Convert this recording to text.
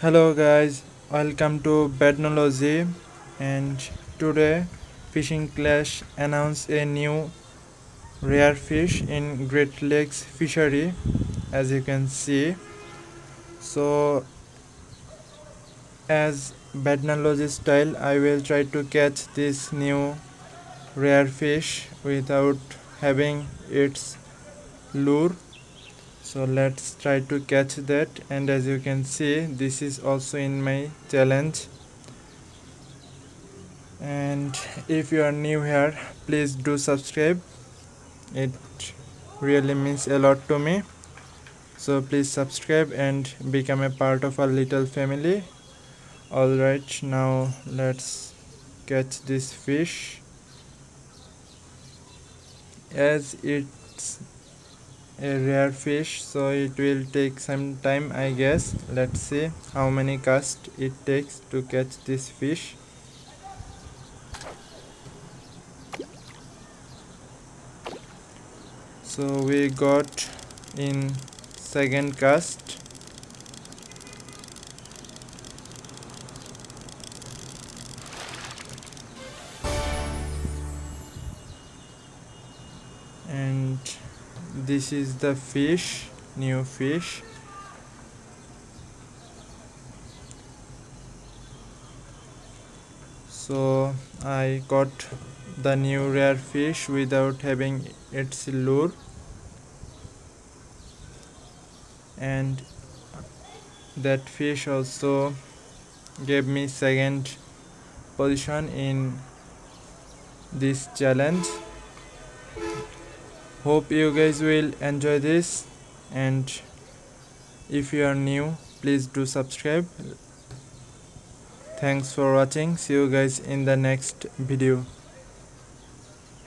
hello guys. Welcome to Badnology and today fishing clash announced a new rare fish in Great Lakes fishery as you can see. So as Badnology style I will try to catch this new rare fish without having its lure so let's try to catch that. And as you can see this is also in my challenge. And if you are new here please do subscribe. It really means a lot to me. So please subscribe and become a part of our little family. All right now let's catch this fish. As it's a rare fish so it will take some time I guess. Let's see how many casts it takes to catch this fish. So we got in second cast. And this is the fish new fish. So I got the new rare fish without having its lure. And that fish also gave me second position in this challenge hope you guys will enjoy this. And if you are new please do subscribe. Thanks for watching. See you guys in the next video